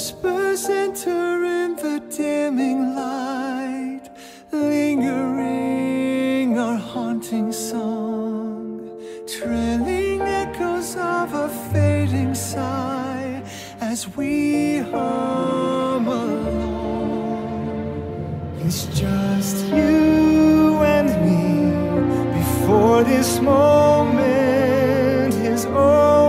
whispers enter in the dimming light, lingering our haunting song, trilling echoes of a fading sigh as we hum along. It's just you and me before this moment is over.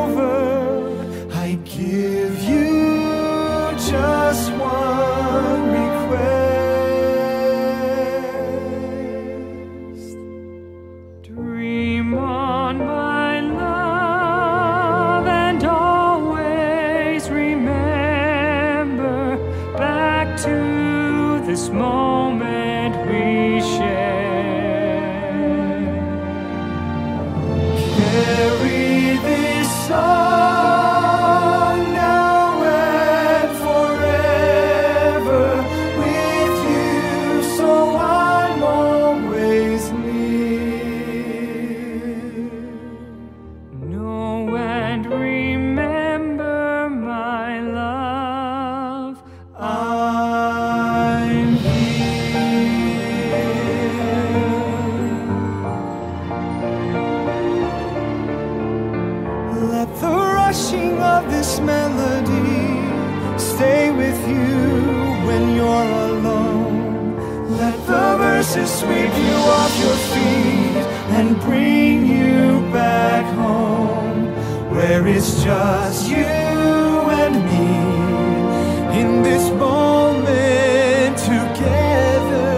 of this melody stay with you when you're alone. Let the verses sweep you off your feet and bring you back home, where it's just you and me in this moment together,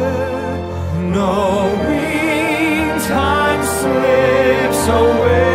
knowing time slips away.